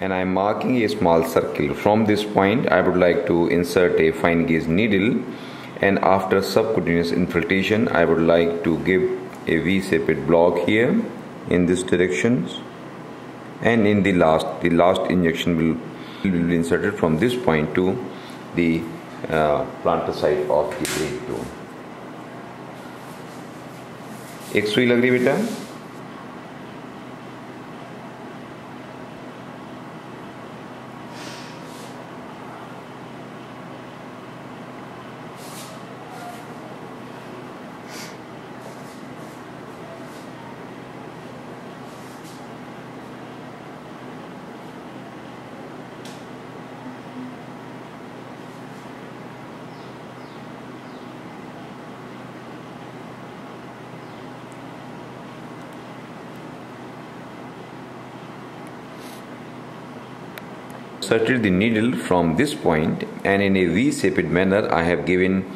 and I am marking a small circle. From this point I would like to insert a fine gauge needle and after subcutaneous infiltration I would like to give a V-shaped block here in this direction and in the last the last injection will, will be inserted from this point to the uh, plantar site of the grade 2 एक सुई लग रही बेटा inserted the needle from this point and in a V-shaped manner I have given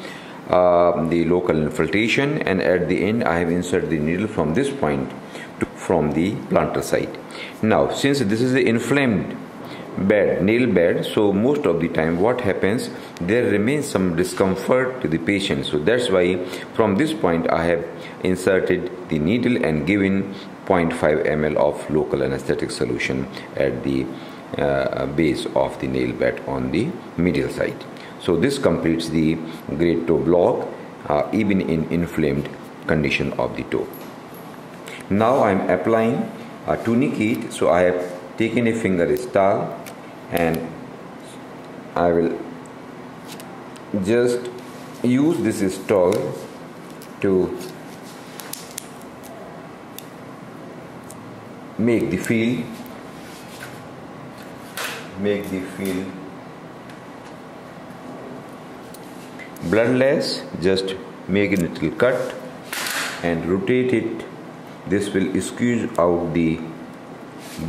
uh, the local infiltration and at the end I have inserted the needle from this point to, from the plantar site. Now since this is the inflamed bed nail bed so most of the time what happens there remains some discomfort to the patient so that's why from this point I have inserted the needle and given 0.5 ml of local anesthetic solution at the uh, base of the nail bed on the medial side. So this completes the great toe block uh, even in inflamed condition of the toe. Now I am applying a tourniquet. So I have taken a finger stall and I will just use this stall to make the feel make the field bloodless just make a little cut and rotate it. This will squeeze out the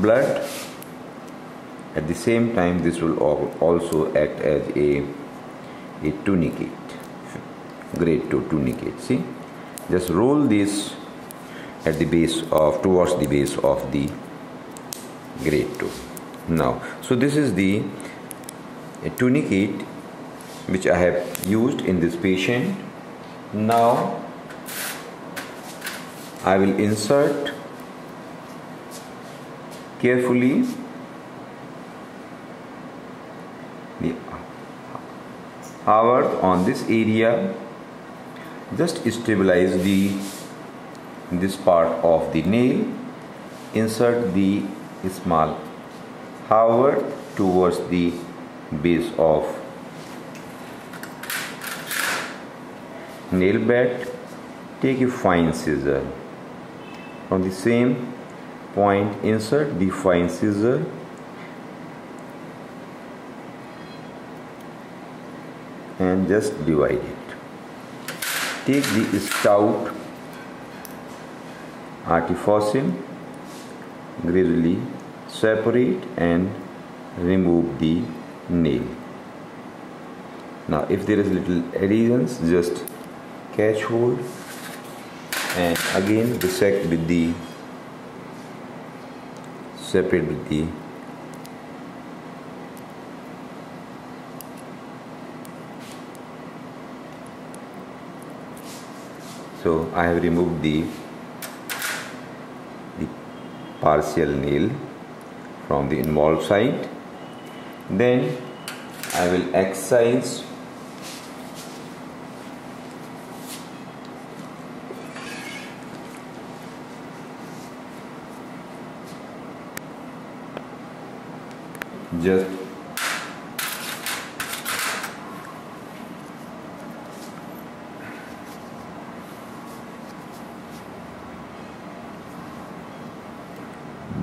blood. At the same time this will also act as a a tourniquet. Great toe tourniquet see? Just roll this at the base of towards the base of the great toe now so this is the tourniquet which I have used in this patient. Now I will insert carefully the hour on this area. Just stabilize the this part of the nail. Insert the small hover towards the base of nail bed. Take a fine scissor. From the same point insert the fine scissor. And just divide it. Take the stout artificial gradually separate and remove the nail. Now if there is little adhesions just catch hold and again dissect with the separate with the so I have removed the the partial nail from the involved side. Then I will excise just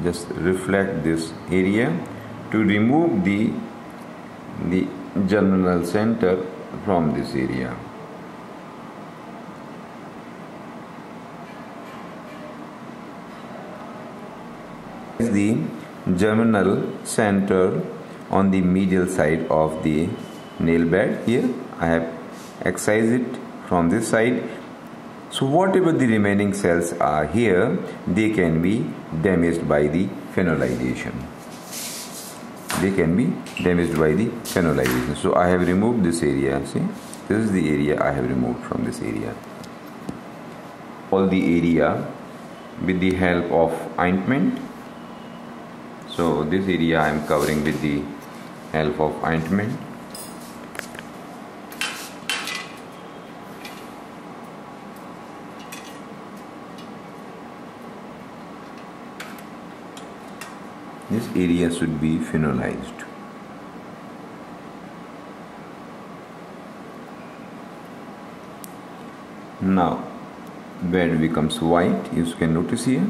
just reflect this area to remove the the germinal center from this area. The germinal center on the medial side of the nail bed. Here I have excised it from this side so whatever the remaining cells are here, they can be damaged by the phenolization. they can be damaged by the phenolization. So I have removed this area see? This is the area I have removed from this area. All the area with the help of ointment. So this area I am covering with the help of ointment this area should be phenolized now bed becomes white you can notice here.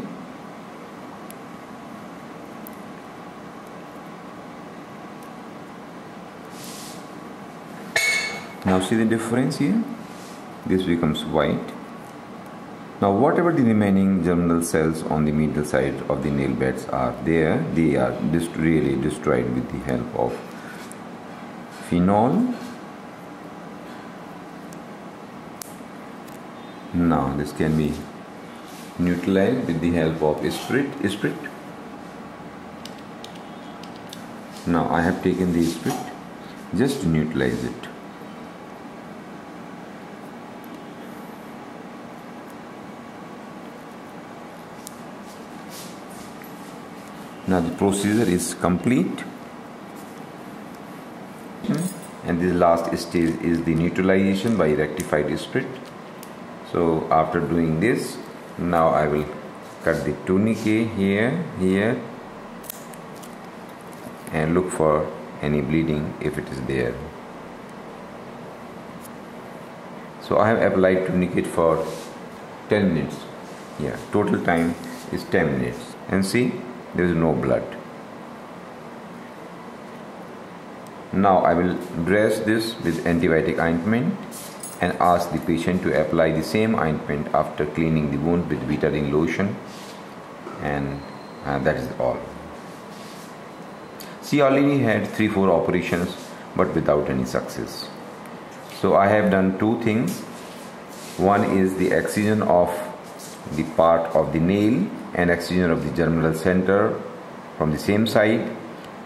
Now see the difference here? This becomes white now whatever the remaining germinal cells on the medial side of the nail beds are there they are really destroyed with the help of phenol. Now this can be neutralized with the help of spirit spirit now I have taken the spirit just to neutralize it now the procedure is complete. And the last stage is the neutralization by rectified spirit so after doing this now I will cut the tourniquet here here and look for any bleeding if it is there. So I have applied tourniquet for 10 minutes. Yeah total time is 10 minutes. And see there is no blood. Now I will dress this with antibiotic ointment and ask the patient to apply the same ointment after cleaning the wound with betadine lotion and uh, that is all. She already had 3-4 operations but without any success. So I have done two things. One is the excision of the part of the nail and excision of the germinal center from the same side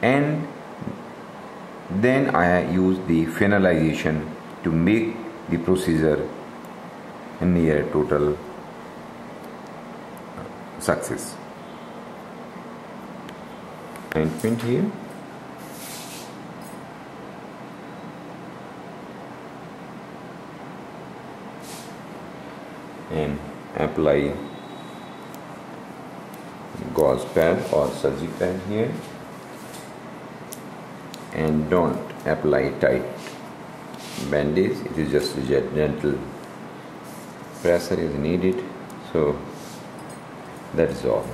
and then I use the phenolization to make the procedure near total uh, success. Ointment here. and apply gauze pad or surgical pad here. And don't apply tight bandage it is just a gentle pressure is needed. So that is all